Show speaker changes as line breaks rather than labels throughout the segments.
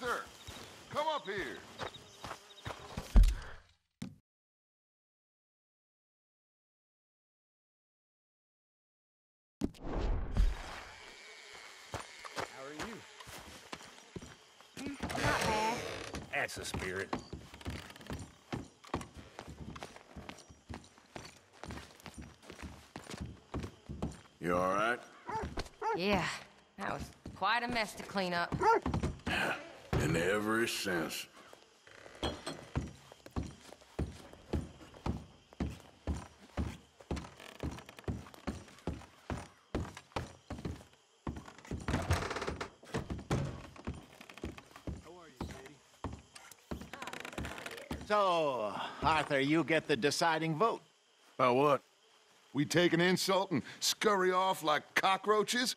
Arthur! Come up here!
How are you?
Not bad.
That's the spirit.
You all right?
Yeah, that was quite a mess to clean up.
And ever since.
So, Arthur, you get the deciding vote.
About what?
We take an insult and scurry off like cockroaches?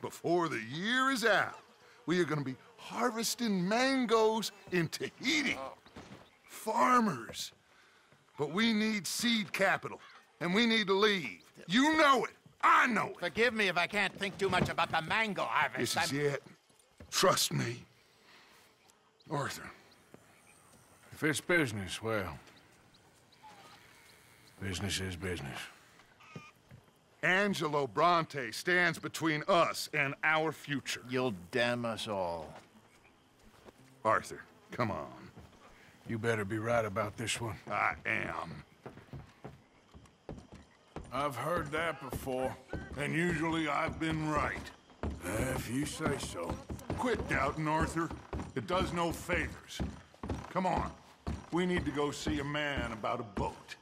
Before the year is out, we are going to be harvesting mangoes in Tahiti. Farmers. But we need seed capital, and we need to leave. You know it. I know it.
Forgive me if I can't think too much about the mango harvest.
This is
I'm-
it. Trust me. Arthur.
If it's business, well. Business is business.
Angelo Bronte stands between us and our future.
You'll damn us all.
Arthur, come on.
You better be right about this one.
I am.
I've heard that before, and usually I've been right.
If you say so.
Quit doubting, Arthur. It does no favors. Come on. We need to go see a man about a boat.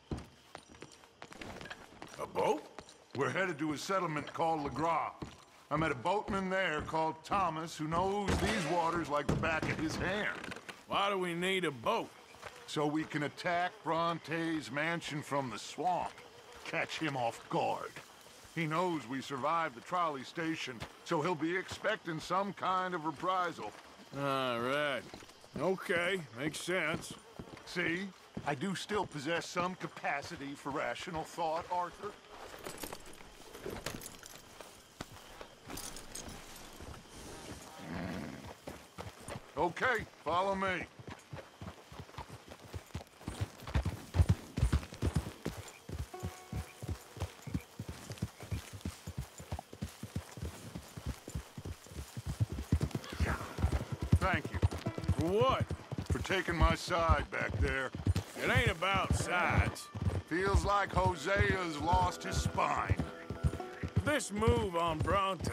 A boat?
We're headed to a settlement called Lagras. I met a boatman there called Thomas who knows these waters like the back of his hand.
Why do we need a boat?
So we can attack Bronte's mansion from the swamp. Catch him off guard. He knows we survived the trolley station, so he'll be expecting some kind of reprisal.
All right. Okay, makes sense.
See? I do still possess some capacity for rational thought, Arthur. Okay, follow me. Thank you
For what?
for taking my side back there.
It ain't about sides.
Feels like Hosea's lost his spine.
This move on Bronte,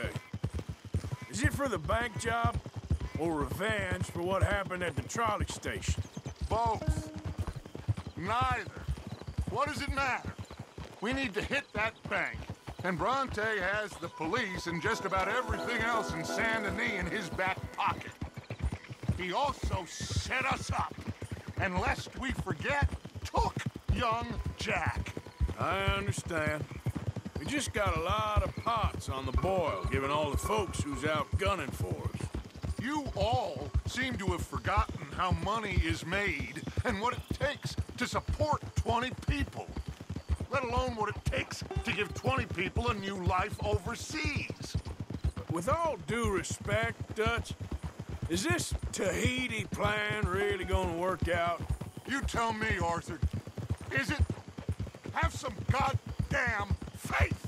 is it for the bank job or revenge for what happened at the trolley station?
Both. Neither. What does it matter? We need to hit that bank. And Bronte has the police and just about everything else in Saint Denis in his back pocket. He also set us up. And lest we forget, took young Jack.
I understand. We just got a lot of pots on the boil, given all the folks who's out gunning for us.
You all seem to have forgotten how money is made and what it takes to support 20 people. Let alone what it takes to give 20 people a new life overseas.
With all due respect, Dutch, is this Tahiti plan really gonna work out?
You tell me, Arthur. Is it? Have some goddamn faith!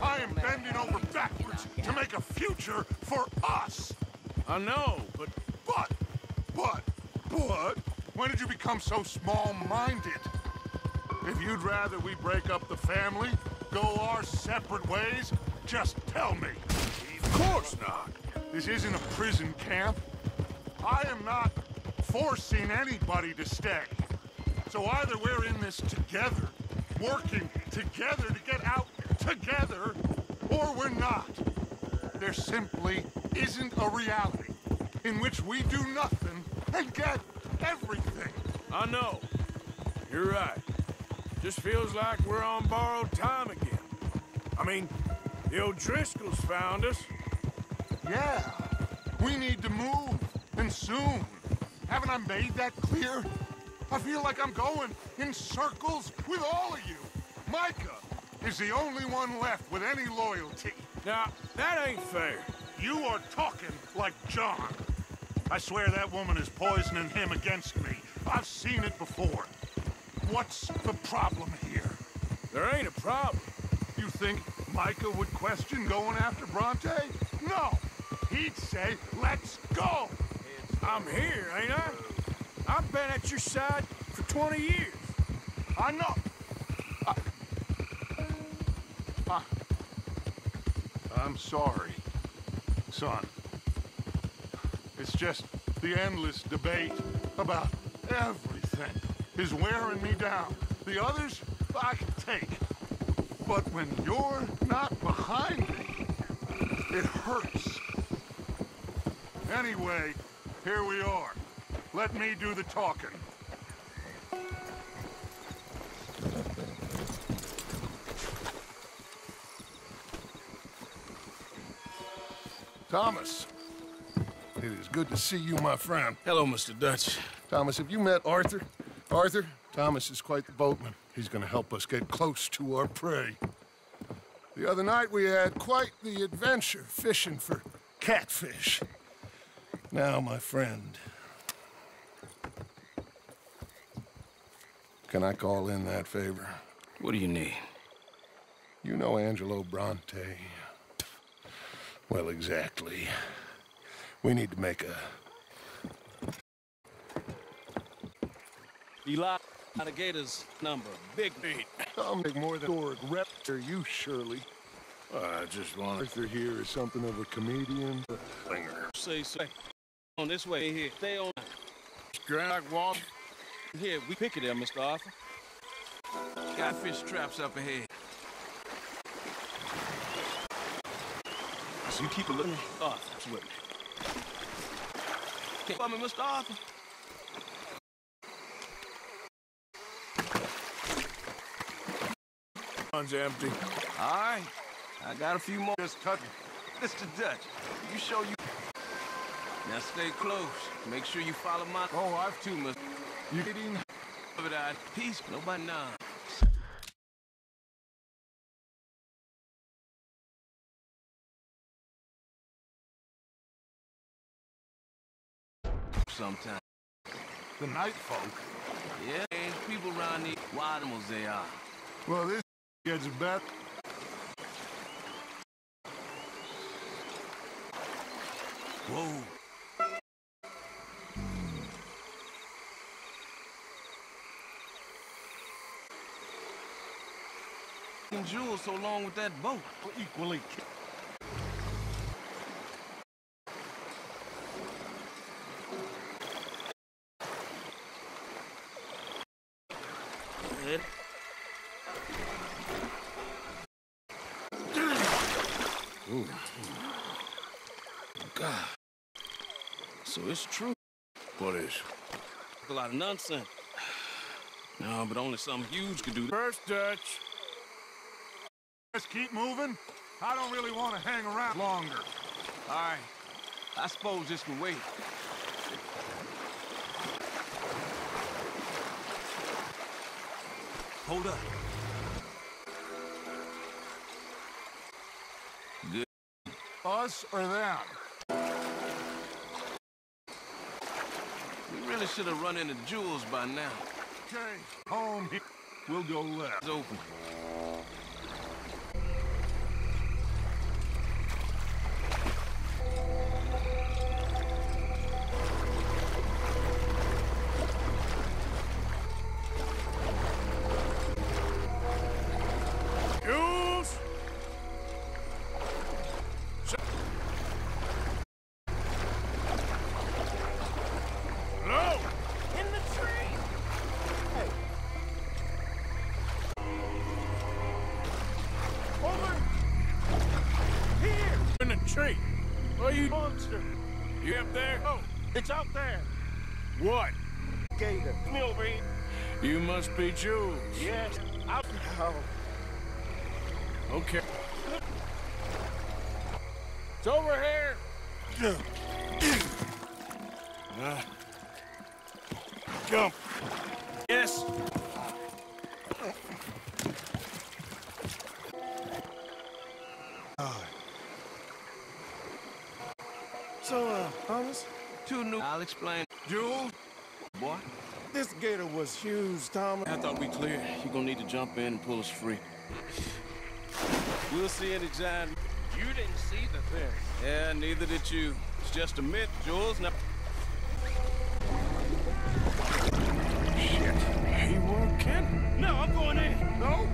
I am bending over backwards to make a future for us!
I know, but
But, but, but, when did you become so small-minded? If you'd rather we break up the family, go our separate ways, just tell me.
of course not.
this isn't a prison camp. I am not forcing anybody to stay. So either we're in this together, working together to get out together, or we're not. There simply isn't a reality in which we do nothing and get everything.
I know. You're right. Just feels like we're on borrowed time again. I mean, the O'Driscolls found us.
Yeah, we need to move, and soon. Haven't I made that clear? I feel like I'm going in circles with all of you. Micah is the only one left with any loyalty.
Now, that ain't fair.
You are talking like John. I swear that woman is poisoning him against me. I've seen it before. What's the problem here?
There ain't a problem.
You think Micah would question going after Bronte? No. He'd say, let's go.
I'm here, ain't I? I've been at your side for 20 years.
I know. I, I, I'm sorry, son. It's just the endless debate about everything is wearing me down. The others, I can take. But when you're not behind me, it hurts. Anyway, here we are. Let me do the talking.
Thomas, it is good to see you, my friend.
Hello, Mr. Dutch.
Thomas, have you met Arthur? Arthur, Thomas is quite the boatman. He's gonna help us get close to our prey. The other night we had quite the adventure fishing for catfish. Now, my friend, can I call in that favor?
What do you need?
You know Angelo Bronte. Well, exactly. We need to make a
Eli Alligator's number. Big beat.
I'll make more than a rep to you, Shirley.
I just want
Arthur here is something of a comedian, a singer.
Say so. On this way here. Stay on.
Ground water.
Here, we pick it there, Mr. Arthur. Got fish traps up ahead. You keep a look. Arthur's oh, with me. Okay, for me, Mr. Arthur.
One's empty.
All right. I got a few more.
Just cut
Mr. Dutch, you show you. Now stay close. Make sure you follow my.
Oh, I've
too, Mr.
You eating?
But I peace. Nobody now. Sometimes.
The night folk.
Yeah, ain't people around these wild animals they are.
Well, this gets better.
Whoa. Jules so long with that boat.
Equally.
God. So it's true.
What is?
A lot of nonsense. No, but only something huge could do that.
First Dutch.
Just keep moving. I don't really want to hang around longer.
All right. I suppose this can wait. Hold up.
Us or them?
We really should have run into Jules by now.
Okay, home. We'll go left.
It's open.
Monster? You up there?
Oh, it's out there.
What?
Gator. Come over here.
You must be Jules.
Yes. Out. Oh.
Okay. It's over here. Uh, jump.
So, uh, Thomas,
Two new. I'll explain.
Jules?
Boy.
this gator was huge, Thomas.
I thought we cleared. You're gonna need to jump in and pull us free. We'll see it exact.
You didn't see the thing.
Yeah, neither did you. It's just a myth, Jules. Now.
He weren't kidding.
No, I'm going in.
No, boat. No,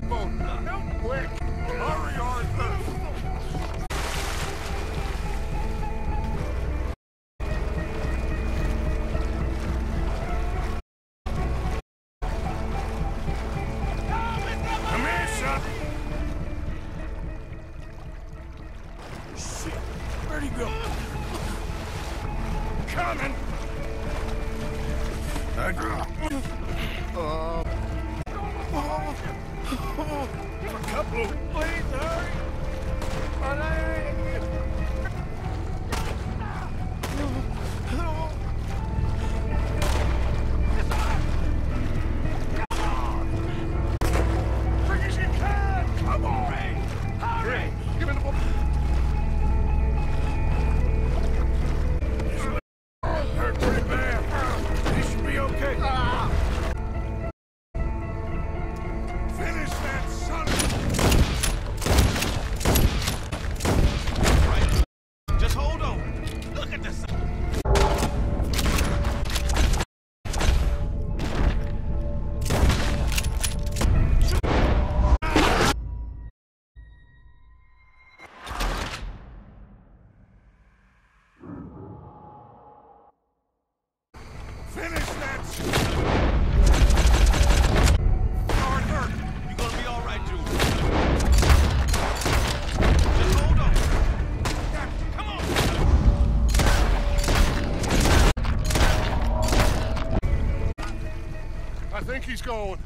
I
think he's going.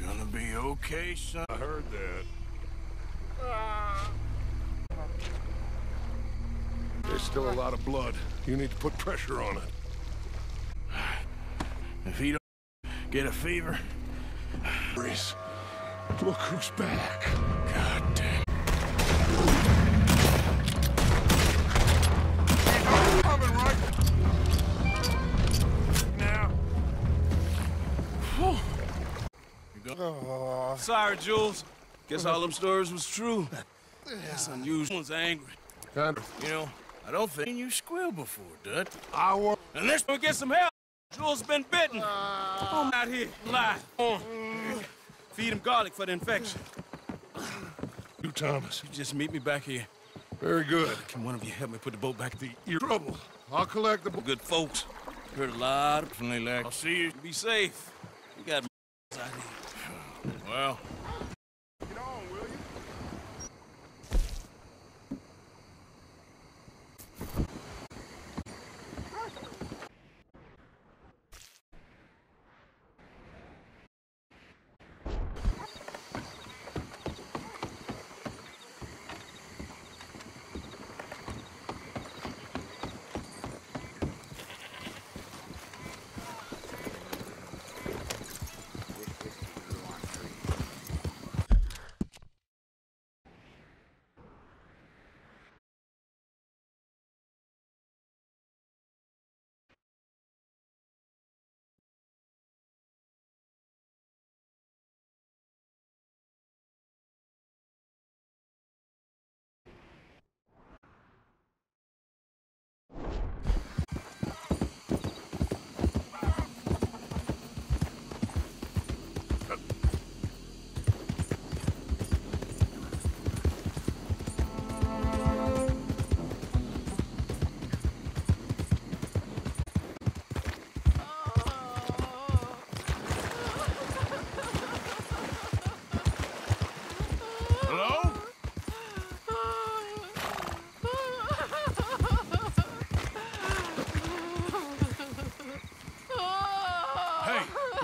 You're gonna be okay, son.
I heard that. There's still a lot of blood. You need to put pressure on it.
If he don't get a fever,
Reese, look who's back.
god
Sorry, Jules. Guess all them stories was true. That's unusual. One's angry.
Kind of.
you know, I don't think you squealed before, Dud.
I want.
Unless we get some help. Jules been bitten. I'm out here alive. Uh, Feed him garlic for the infection.
You, Thomas.
You just meet me back here.
Very good.
Can one of you help me put the boat back to
Your trouble. I'll collect the.
good folks? Heard a lot from they lack.
I'll see you.
Be safe.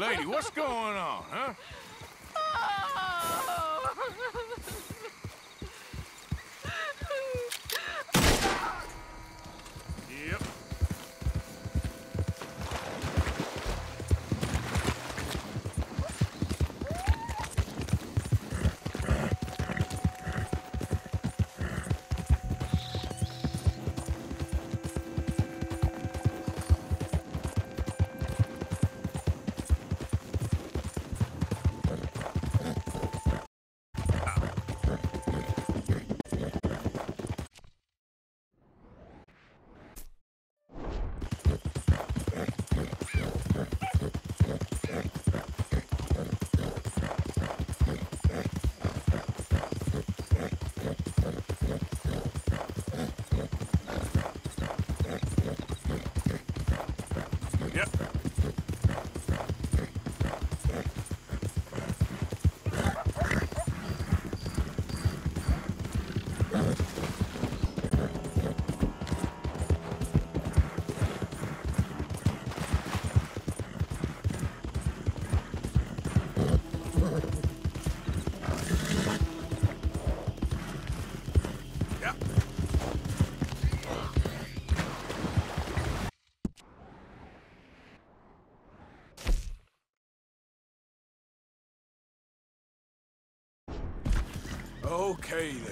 Lady, what's going on, huh? Okay then.